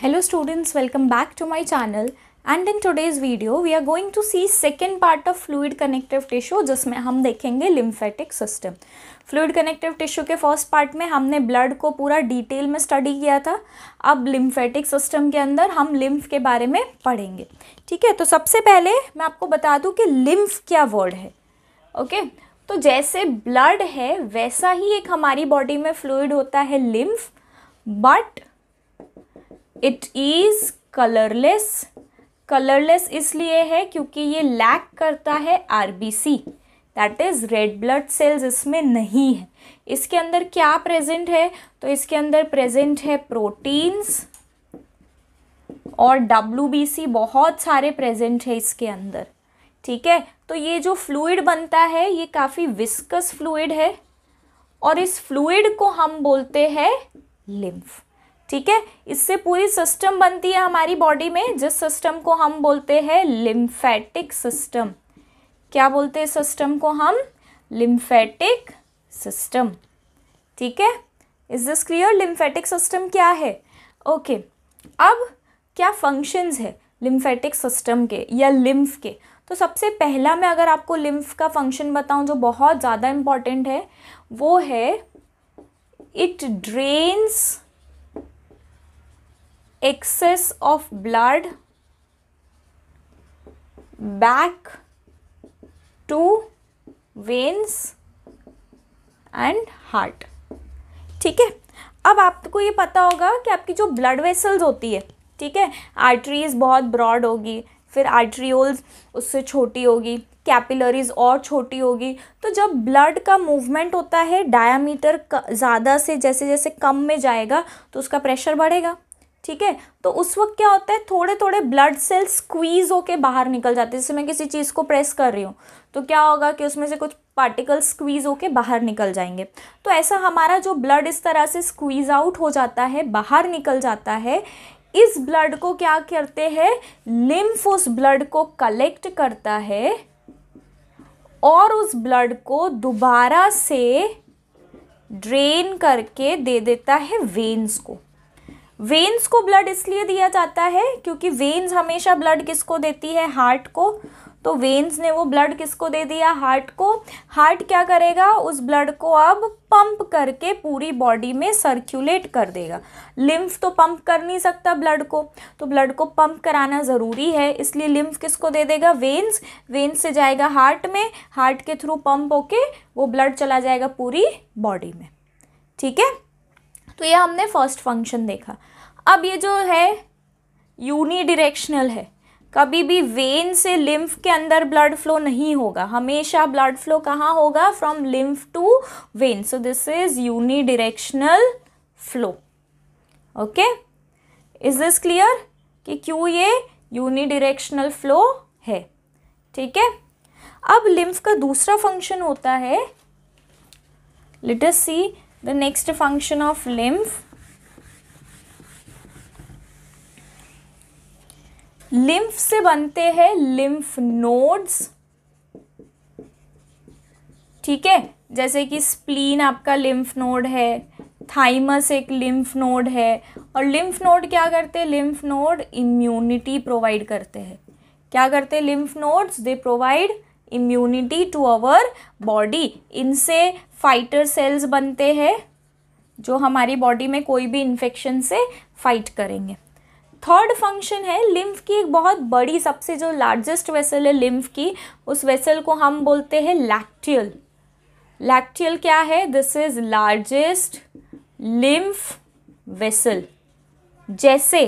Hello students, welcome back to my channel. And in today's video we are going to see second part of fluid connective tissue जिसमें हम देखेंगे lymphatic system. Fluid connective tissue के first part में हमने blood को पूरा detail में study किया था. अब लिम्फेटिक सिस्टम के अंदर हम लिम्फ के बारे में पढ़ेंगे. ठीक है? तो सबसे पहले मैं आपको बता दूँ कि लिम्फ क्या वर्ड है. ओके तो जैसे ब्लड है वैसा ही एक हमारी बॉडी में फ्लूइड होता है lymph but it is colourless colourless इसलिए है क्योंकि ये लैक करता है RBC that is red blood cells इसमें नहीं है. इसके अंदर क्या प्रेजेंट है? तो इसके अंदर प्रेजेंट है प्रोटीन्स और डब्ल्यू बहुत सारे प्रेजेंट है इसके अंदर. ठीक है? तो ये जो फ्लूइड बनता है, ये काफ़ी विस्कस फ्लूइड है और इस फ्लूइड को हम बोलते हैं लिम्फ ठीक है? इससे पूरी सिस्टम बनती है हमारी बॉडी में, जिस सिस्टम को हम बोलते हैं लिम्फेटिक सिस्टम क्या बोलते हैं सिस्टम को हम? लिम्फेटिक सिस्टम ठीक है? Is this clear lymphatic system क्या है? Okay okay. अब क्या फ़ंक्शंस है लिम्फेटिक सिस्टम के या लिम्फ के? तो सबसे पहला मैं अगर आपको लिम्फ का फ़ंक्शन बताऊँ जो बहुत ज़्यादा इंपॉर्टेंट है, वो है it drains excess of blood back to veins and heart ठीक है? अब आपको ये पता होगा कि आपकी जो ब्लड वेसल्स होती है, ठीक है? आर्टरीज बहुत ब्रॉड होगी, फिर आर्ट्रियोल्स उससे छोटी होगी कैपिलरीज और छोटी होगी। तो जब ब्लड का मूवमेंट होता है डायामीटर ज़्यादा से जैसे जैसे कम में जाएगा तो उसका प्रेशर बढ़ेगा। ठीक है? तो उस वक्त क्या होता है? थोड़े थोड़े ब्लड सेल्स स्क्वीज होके बाहर निकल जाते हैं। जैसे मैं किसी चीज़ को प्रेस कर रही हूँ तो क्या होगा कि उसमें से कुछ पार्टिकल स्क्वीज होके बाहर निकल जाएँगे। तो ऐसा हमारा जो ब्लड इस तरह से स्क्वीज आउट हो जाता है, बाहर निकल जाता है, इस ब्लड को क्या करते हैं? लिम्फ उस ब्लड को कलेक्ट करता है और उस ब्लड को दोबारा से ड्रेन करके दे देता है वेन्स को। वेन्स को ब्लड इसलिए दिया जाता है क्योंकि वेन्स हमेशा ब्लड किसको देती है? हार्ट को। तो वेन्स ने वो ब्लड किसको दे दिया? हार्ट को। हार्ट क्या करेगा? उस ब्लड को अब पंप करके पूरी बॉडी में सर्कुलेट कर देगा। लिम्फ तो पंप कर नहीं सकता ब्लड को। तो ब्लड को पंप कराना ज़रूरी है, इसलिए लिम्फ किसको दे देगा? वेन्स वेन्स से जाएगा हार्ट में। हार्ट के थ्रू पंप होके वो ब्लड चला जाएगा पूरी बॉडी में। ठीक है? तो ये हमने फ़र्स्ट फ़ंक्शन देखा। अब ये जो है यूनी डिरेक्शनल है। कभी भी वेन से लिम्फ के अंदर ब्लड फ्लो नहीं होगा। हमेशा ब्लड फ्लो कहाँ होगा? From lymph to vein so this is unidirectional flow okay is this clear कि क्यों ये यूनी डिरेक्शनल फ्लो है? ठीक है? अब लिम्फ का दूसरा फ़ंक्शन होता है। Let us see the next function of lymph lymph से बनते हैं लिम्फ नोड्स ठीक है? जैसे कि स्प्लीन आपका लिम्फ नोड है थाइमस एक लिम्फ नोड है, और लिम्फ नोड क्या करते हैं? लिम्फ नोड इम्यूनिटी प्रोवाइड करते हैं। क्या करते हैं? Lymph nodes they provide immunity to our body इनसे फाइटर सेल्स बनते हैं, जो हमारी बॉडी में कोई भी इन्फेक्शन से फाइट करेंगे। थर्ड फ़ंक्शन है लिम्फ की एक बहुत बड़ी, सबसे जो लार्जेस्ट वेसल है लिम्फ की, उस वेसल को हम बोलते हैं लैक्टियल लैक्टियल क्या है? This is largest lymph vessel जैसे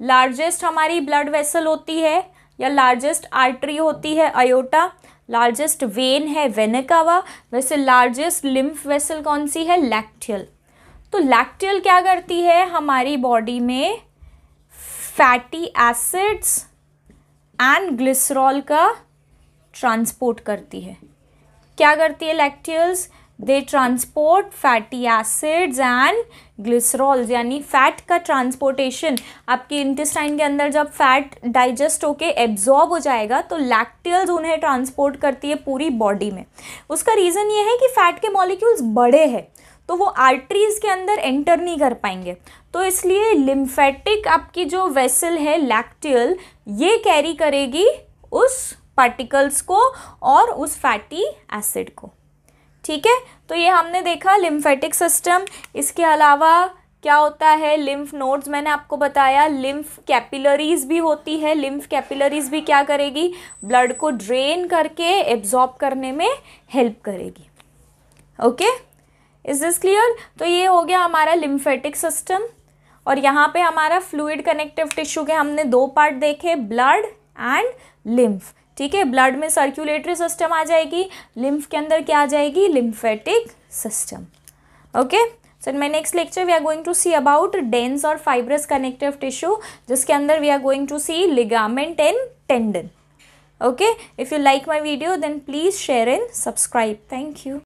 लार्जेस्ट हमारी ब्लड वेसल होती है, या लार्जेस्ट आर्टरी होती है अयोटा लार्जेस्ट वेन है वेनेकावा वैसे लार्जेस्ट लिम्फ वेसल कौन सी है? लैक्टियल तो लैक्टियल क्या करती है? हमारी बॉडी में फैटी एसिड्स एंड ग्लिसरॉल का ट्रांसपोर्ट करती है। क्या करती है lacteals they transport fatty acids and glycerols यानी फैट का ट्रांसपोर्टेशन आपके इंटेस्टाइन के अंदर जब फैट डाइजेस्ट होके एब्जॉर्ब हो जाएगा तो लैक्टियल्स उन्हें ट्रांसपोर्ट करती है पूरी बॉडी में. उसका रीज़न ये है कि फ़ैट के मॉलिक्यूल्स बड़े हैं तो वो आर्टरीज के अंदर एंटर नहीं कर पाएँगे. तो इसलिए लिम्फेटिक आपकी जो वेसल है लैक्टियल ये कैरी करेगी उस पार्टिकल्स को और उस फैटी एसिड को. ठीक है? तो ये हमने देखा लिम्फेटिक सिस्टम इसके अलावा क्या होता है? लिम्फ नोड्स मैंने आपको बताया। लिम्फ कैपिलरीज भी होती है। लिम्फ कैपिलरीज भी क्या करेगी? ब्लड को ड्रेन करके एब्जॉर्ब करने में हेल्प करेगी। ओके इज़ दिस क्लियर तो ये हो गया हमारा लिम्फेटिक सिस्टम और यहाँ पे हमारा फ्लूइड कनेक्टिव टिश्यू के हमने दो पार्ट देखे। ब्लड एंड लिम्फ ठीक है ब्लड में सर्कुलेटरी सिस्टम आ जाएगी लिम्फ के अंदर क्या आ जाएगी? Lymphatic system okay so in my next lecture we are going to see about dense और फाइब्रस कनेक्टिव टिश्यू जिसके अंदर we are going to see ligament and tendon okay if you like my video then please share and subscribe thank you.